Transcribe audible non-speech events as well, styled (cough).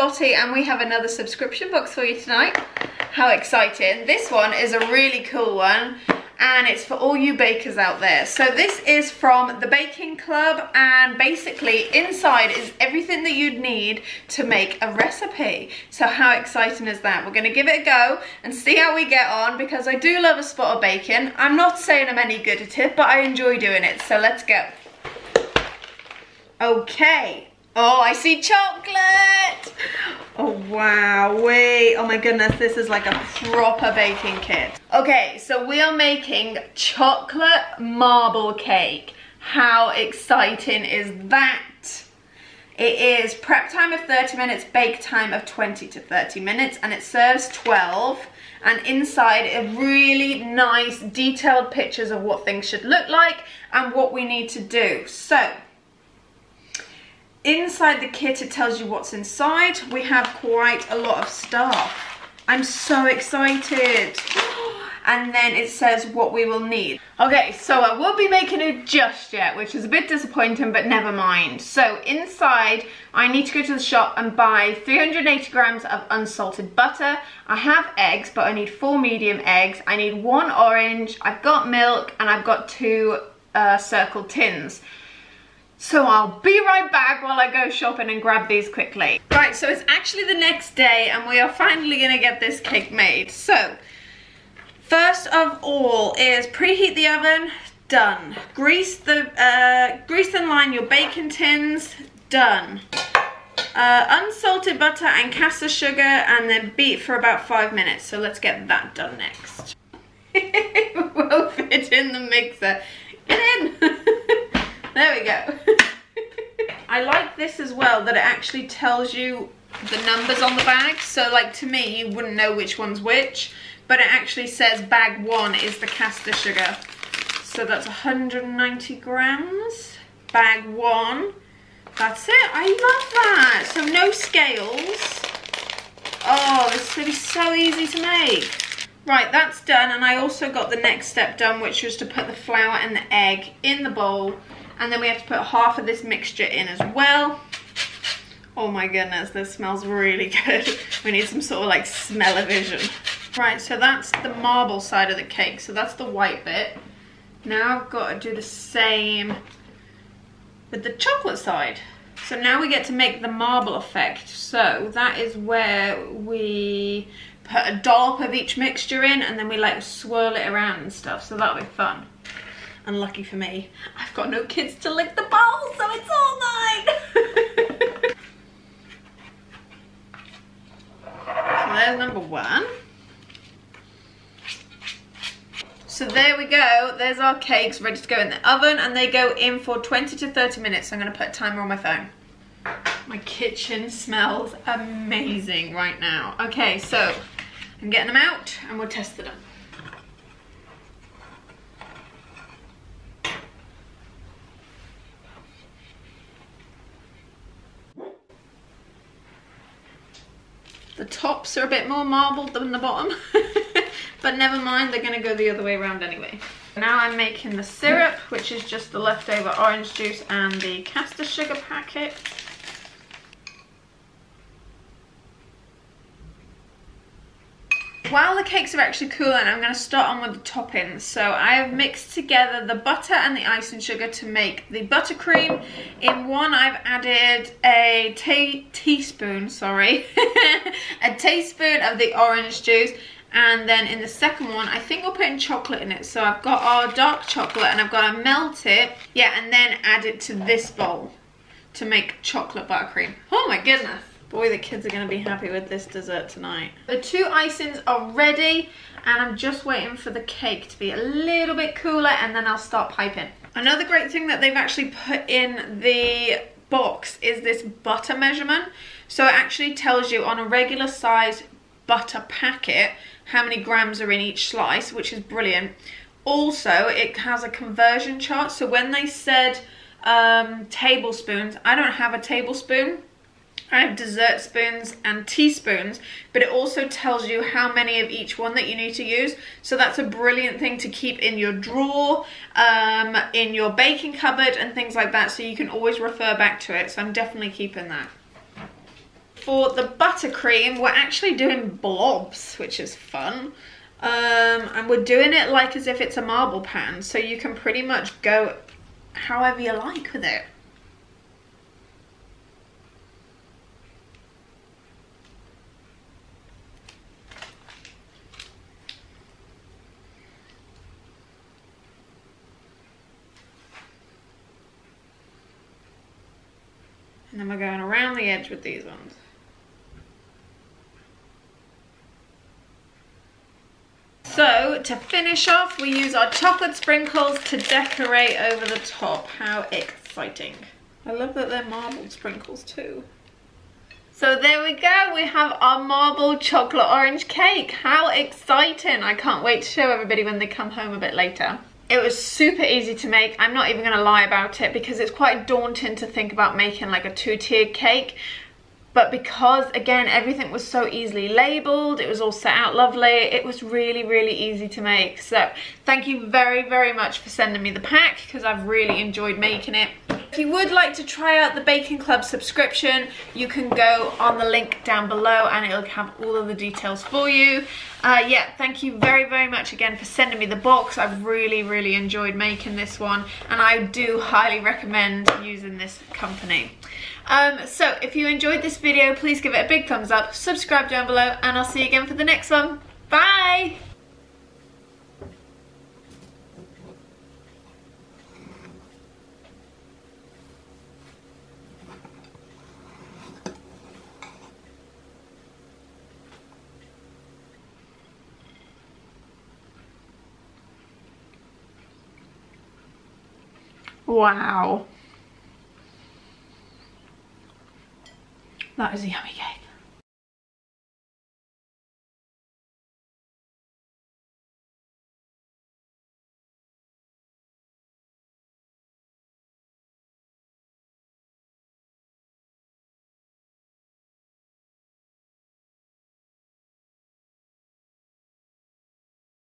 Lotte and we have another subscription box for you tonight. How exciting. This one is a really cool one and it's for all you bakers out there. So this is from the Baking Club and basically inside is everything that you'd need to make a recipe. So how exciting is that? We're gonna give it a go and see how we get on because I do love a spot of bacon. I'm not saying I'm any good at it, but I enjoy doing it, so let's go. Okay. Oh, I see chocolate. Oh, wow. Wait. Oh, my goodness. This is like a proper baking kit. Okay, so we are making chocolate marble cake. How exciting is that? It is prep time of 30 minutes, bake time of 20 to 30 minutes, and it serves 12. And inside are really nice detailed pictures of what things should look like and what we need to do. So, Inside the kit, it tells you what's inside. We have quite a lot of stuff. I'm so excited. (gasps) And then it says what we will need. Okay, so I won't be making it just yet, which is a bit disappointing, but never mind. So inside, I need to go to the shop and buy 380 grams of unsalted butter. I have eggs, but I need four medium eggs. I need one orange, I've got milk, and I've got two uh, circle tins. So I'll be right back while I go shopping and grab these quickly. Right, so it's actually the next day and we are finally gonna get this cake made. So, first of all is preheat the oven, done. Grease the, uh, grease and line your baking tins, done. Uh, unsalted butter and caster sugar and then beat for about five minutes. So let's get that done next. (laughs) we'll fit in the mixer. Get in. (laughs) there we go. (laughs) I like this as well, that it actually tells you the numbers on the bag. So like to me, you wouldn't know which one's which, but it actually says bag one is the caster sugar. So that's 190 grams. Bag one. That's it. I love that. So no scales. Oh, this is to be so easy to make. Right, that's done. And I also got the next step done, which was to put the flour and the egg in the bowl and then we have to put half of this mixture in as well. Oh my goodness, this smells really (laughs) good. we need some sort of like smell-o-vision. Right, so that's the marble side of the cake. So that's the white bit. Now I've got to do the same with the chocolate side. So now we get to make the marble effect. So that is where we put a dollop of each mixture in and then we like swirl it around and stuff. So that'll be fun. Unlucky for me, I've got no kids to lick the bowl, so it's all mine. (laughs) so there's number one. So there we go, there's our cakes ready to go in the oven and they go in for 20 to 30 minutes. So I'm gonna put a timer on my phone. My kitchen smells amazing right now. Okay, so I'm getting them out and we'll test them. The tops are a bit more marbled than the bottom, (laughs) but never mind, they're gonna go the other way around anyway. Now I'm making the syrup, which is just the leftover orange juice and the caster sugar packet. While the cakes are actually cooling, I'm going to start on with the toppings. So I have mixed together the butter and the icing sugar to make the buttercream. In one, I've added a teaspoon, sorry, (laughs) a teaspoon of the orange juice. And then in the second one, I think we're putting chocolate in it. So I've got our dark chocolate and I've got to melt it. Yeah, and then add it to this bowl to make chocolate buttercream. Oh my goodness. Boy, the kids are going to be happy with this dessert tonight. The two icings are ready and I'm just waiting for the cake to be a little bit cooler and then I'll start piping. Another great thing that they've actually put in the box is this butter measurement. So it actually tells you on a regular size butter packet how many grams are in each slice, which is brilliant. Also, it has a conversion chart. So when they said um, tablespoons, I don't have a tablespoon I have dessert spoons and teaspoons, but it also tells you how many of each one that you need to use. So that's a brilliant thing to keep in your drawer, um, in your baking cupboard and things like that. So you can always refer back to it. So I'm definitely keeping that. for the buttercream, we're actually doing blobs, which is fun. Um, and we're doing it like as if it's a marble pan, so you can pretty much go however you like with it. And we're going around the edge with these ones. So to finish off, we use our chocolate sprinkles to decorate over the top. How exciting. I love that they're marbled sprinkles too. So there we go, we have our marble chocolate orange cake. How exciting. I can't wait to show everybody when they come home a bit later. It was super easy to make. I'm not even gonna lie about it because it's quite daunting to think about making like a two-tiered cake. But because, again, everything was so easily labelled, it was all set out lovely, it was really, really easy to make. So thank you very, very much for sending me the pack because I've really enjoyed making it. If you would like to try out the Baking Club subscription, you can go on the link down below and it'll have all of the details for you. Uh, yeah, thank you very, very much again for sending me the box. I've really, really enjoyed making this one and I do highly recommend using this company. Um, so if you enjoyed this video, please give it a big thumbs up, subscribe down below and I'll see you again for the next one. Bye! Wow. That is yummy cake.